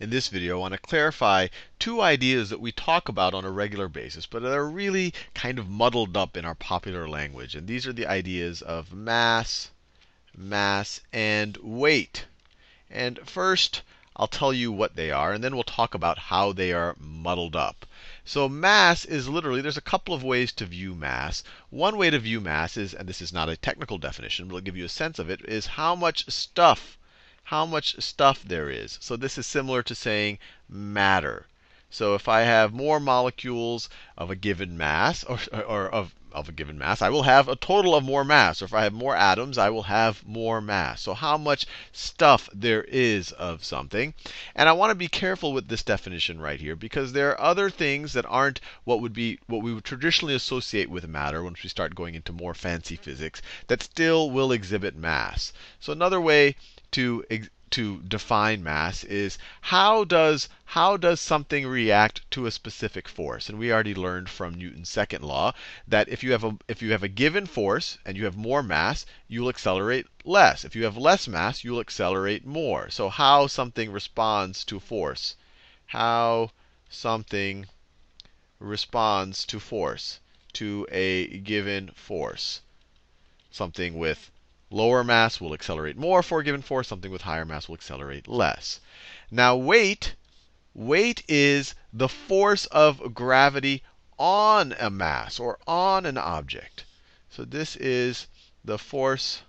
in this video, I want to clarify two ideas that we talk about on a regular basis, but that are really kind of muddled up in our popular language. And these are the ideas of mass, mass, and weight. And first, I'll tell you what they are, and then we'll talk about how they are muddled up. So mass is literally, there's a couple of ways to view mass. One way to view mass is, and this is not a technical definition, but it'll give you a sense of it, is how much stuff, how much stuff there is. So this is similar to saying matter. So if I have more molecules of a given mass, or, or of of a given mass, I will have a total of more mass. Or if I have more atoms, I will have more mass. So how much stuff there is of something. And I want to be careful with this definition right here because there are other things that aren't what would be what we would traditionally associate with matter once we start going into more fancy physics that still will exhibit mass. So another way to to define mass is how does how does something react to a specific force? And we already learned from Newton's second law that if you have a if you have a given force and you have more mass, you'll accelerate less. If you have less mass, you'll accelerate more. So how something responds to force. How something responds to force, to a given force. Something with Lower mass will accelerate more for a given force. Something with higher mass will accelerate less. Now weight, weight is the force of gravity on a mass or on an object. So this is the force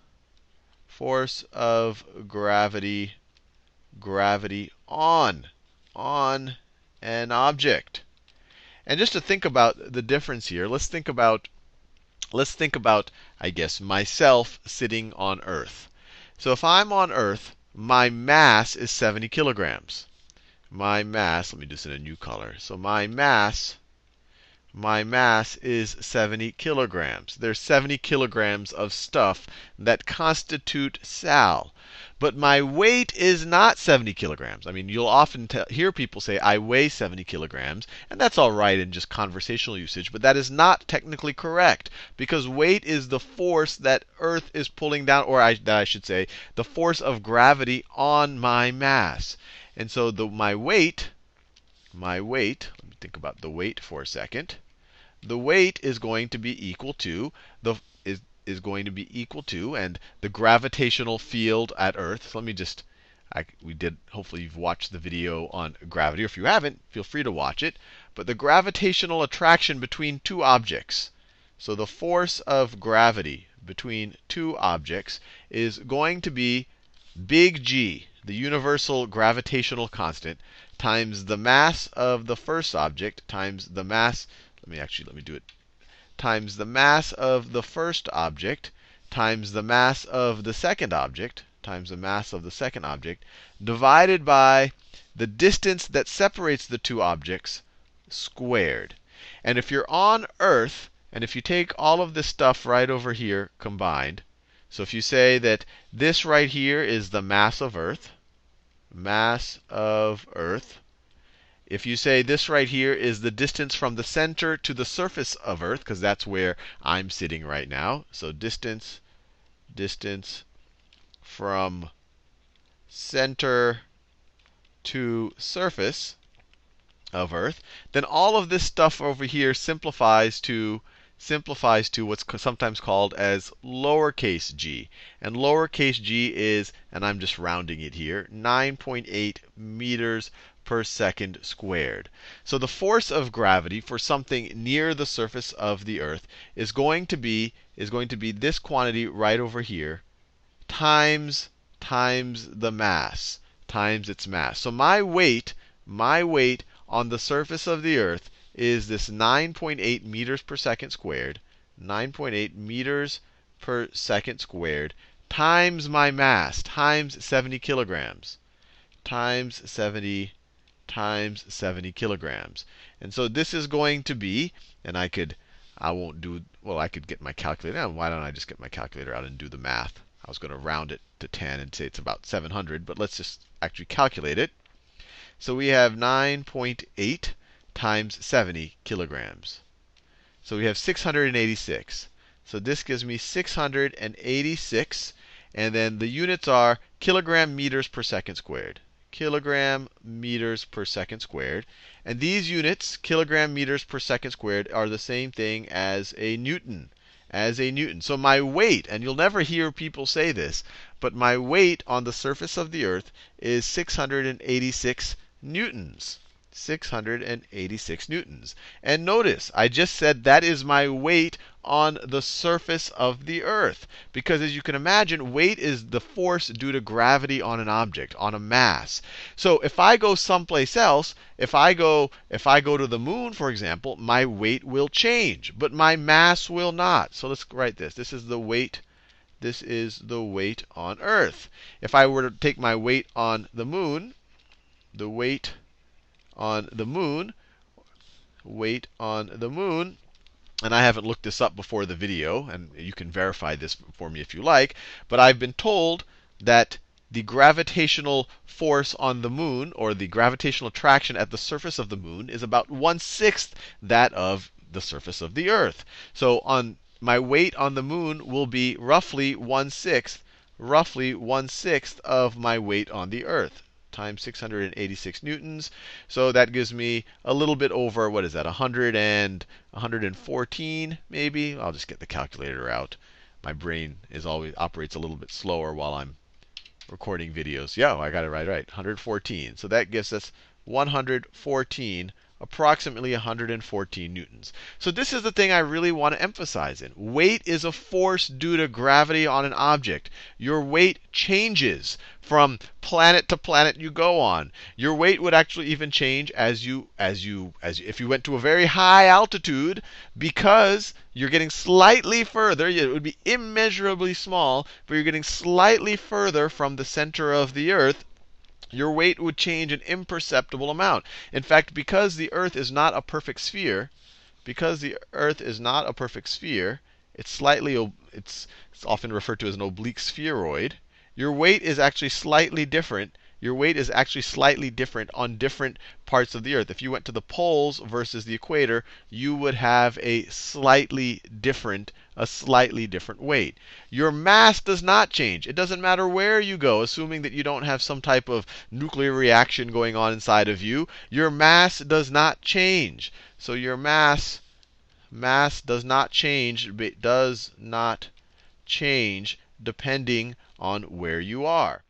force of gravity gravity on on an object. And just to think about the difference here, let's think about let's think about, I guess, myself sitting on Earth. So if I'm on Earth, my mass is 70 kilograms. My mass, let me do this in a new color. So my mass my mass is 70 kilograms. There's 70 kilograms of stuff that constitute Sal. But my weight is not 70 kilograms. I mean, you'll often hear people say, I weigh 70 kilograms. And that's all right in just conversational usage. But that is not technically correct. Because weight is the force that Earth is pulling down, or I, that I should say, the force of gravity on my mass. And so the, my weight, my weight, let me think about the weight for a second the weight is going to be equal to the is is going to be equal to and the gravitational field at Earth. So let me just I, we did hopefully you've watched the video on gravity or if you haven't, feel free to watch it. But the gravitational attraction between two objects. So the force of gravity between two objects is going to be big G, the universal gravitational constant, times the mass of the first object times the mass let me actually let me do it times the mass of the first object times the mass of the second object times the mass of the second object divided by the distance that separates the two objects squared. And if you're on Earth, and if you take all of this stuff right over here combined, so if you say that this right here is the mass of Earth, mass of Earth, if you say this right here is the distance from the center to the surface of Earth, because that's where I'm sitting right now. So distance, distance from center to surface of Earth, then all of this stuff over here simplifies to simplifies to what's sometimes called as lowercase g. And lowercase g is, and I'm just rounding it here, 9.8 meters per second squared. So the force of gravity for something near the surface of the earth is going to be is going to be this quantity right over here times times the mass times its mass. So my weight, my weight on the surface of the earth is this 9.8 meters per second squared, 9.8 meters per second squared times my mass times 70 kilograms times 70 times 70 kilograms. And so this is going to be, and I could, I won't do, well, I could get my calculator. Why don't I just get my calculator out and do the math? I was going to round it to 10 and say it's about 700, but let's just actually calculate it. So we have 9.8 times 70 kilograms. So we have 686. So this gives me 686. And then the units are kilogram meters per second squared kilogram meters per second squared. And these units, kilogram meters per second squared, are the same thing as a newton. As a newton. So my weight, and you'll never hear people say this, but my weight on the surface of the earth is 686 newtons. 686 newtons. And notice, I just said that is my weight on the surface of the earth. Because as you can imagine, weight is the force due to gravity on an object, on a mass. So if I go someplace else, if I go if I go to the moon, for example, my weight will change, but my mass will not. So let's write this. This is the weight this is the weight on Earth. If I were to take my weight on the moon, the weight on the moon, weight on the moon, and I haven't looked this up before the video, and you can verify this for me if you like, but I've been told that the gravitational force on the moon, or the gravitational attraction at the surface of the moon, is about one sixth that of the surface of the Earth. So on my weight on the moon will be roughly one sixth, roughly one sixth of my weight on the Earth times 686 newtons. So that gives me a little bit over, what is that, 100 and 114 maybe? I'll just get the calculator out. My brain is always operates a little bit slower while I'm recording videos. Yeah, I got it right, right. 114. So that gives us 114 approximately 114 newtons. So this is the thing I really want to emphasize in. Weight is a force due to gravity on an object. Your weight changes from planet to planet you go on. Your weight would actually even change as you as you as if you went to a very high altitude because you're getting slightly further. It would be immeasurably small, but you're getting slightly further from the center of the earth your weight would change an imperceptible amount. In fact, because the Earth is not a perfect sphere, because the Earth is not a perfect sphere, it's slightly it's, it's often referred to as an oblate spheroid. Your weight is actually slightly different your weight is actually slightly different on different parts of the Earth. If you went to the poles versus the equator, you would have a slightly different a slightly different weight. Your mass does not change. It doesn't matter where you go, assuming that you don't have some type of nuclear reaction going on inside of you. Your mass does not change. So your mass mass does not change, does not change depending on where you are.